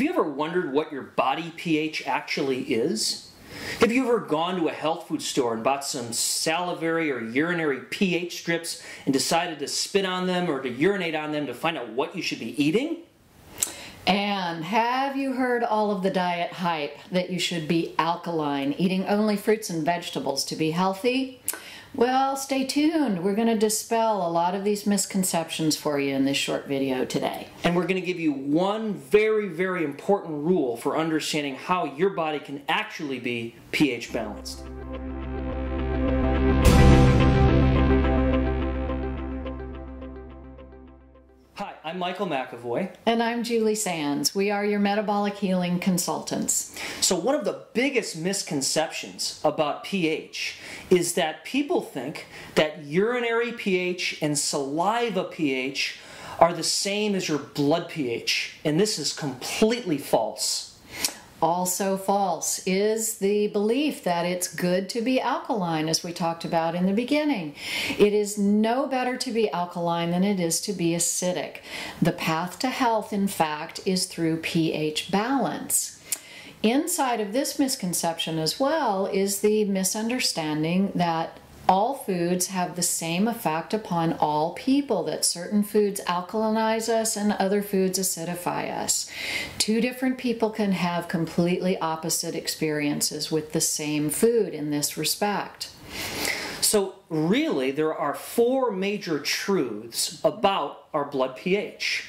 Have you ever wondered what your body pH actually is? Have you ever gone to a health food store and bought some salivary or urinary pH strips and decided to spit on them or to urinate on them to find out what you should be eating? And have you heard all of the diet hype that you should be alkaline, eating only fruits and vegetables to be healthy? Well, stay tuned. We're going to dispel a lot of these misconceptions for you in this short video today. And we're going to give you one very, very important rule for understanding how your body can actually be pH balanced. I'm Michael McAvoy. And I'm Julie Sands. We are your metabolic healing consultants. So, one of the biggest misconceptions about pH is that people think that urinary pH and saliva pH are the same as your blood pH, and this is completely false. Also false is the belief that it's good to be alkaline, as we talked about in the beginning. It is no better to be alkaline than it is to be acidic. The path to health, in fact, is through pH balance. Inside of this misconception as well is the misunderstanding that all foods have the same effect upon all people, that certain foods alkalinize us and other foods acidify us. Two different people can have completely opposite experiences with the same food in this respect. So, really, there are four major truths about our blood pH.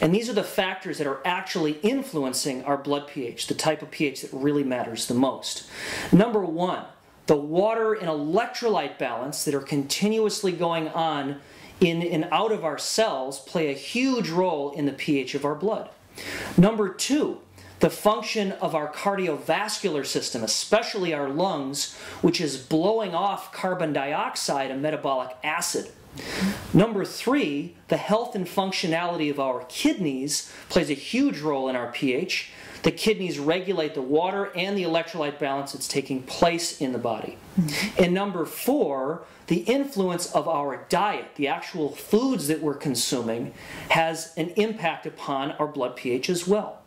And these are the factors that are actually influencing our blood pH, the type of pH that really matters the most. Number one, the water and electrolyte balance that are continuously going on in and out of our cells play a huge role in the pH of our blood. Number two, the function of our cardiovascular system, especially our lungs, which is blowing off carbon dioxide and metabolic acid. Number three, the health and functionality of our kidneys plays a huge role in our pH. The kidneys regulate the water and the electrolyte balance that's taking place in the body. Mm-hmm. And number four, the influence of our diet, the actual foods that we're consuming, has an impact upon our blood pH as well.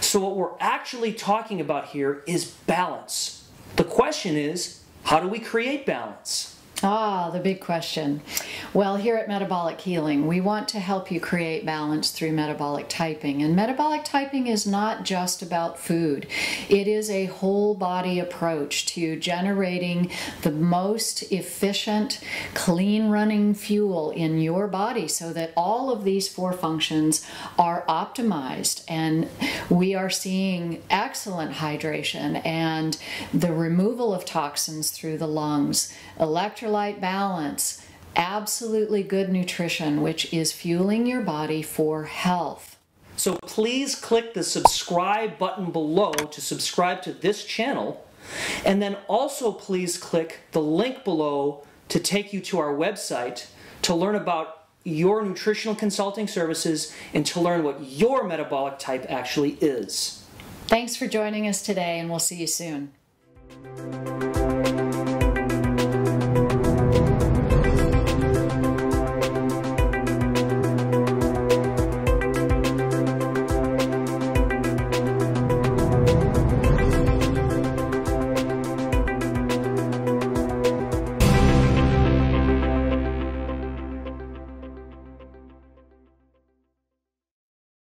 So, what we're actually talking about here is balance. The question is how do we create balance? Ah, the big question. Well, here at Metabolic Healing, we want to help you create balance through metabolic typing. And metabolic typing is not just about food, it is a whole body approach to generating the most efficient, clean running fuel in your body so that all of these four functions are optimized. And we are seeing excellent hydration and the removal of toxins through the lungs, electrolyte balance, absolutely good nutrition, which is fueling your body for health. So please click the subscribe button below to subscribe to this channel. And then also please click the link below to take you to our website to learn about your nutritional consulting services and to learn what your metabolic type actually is. Thanks for joining us today, and we'll see you soon.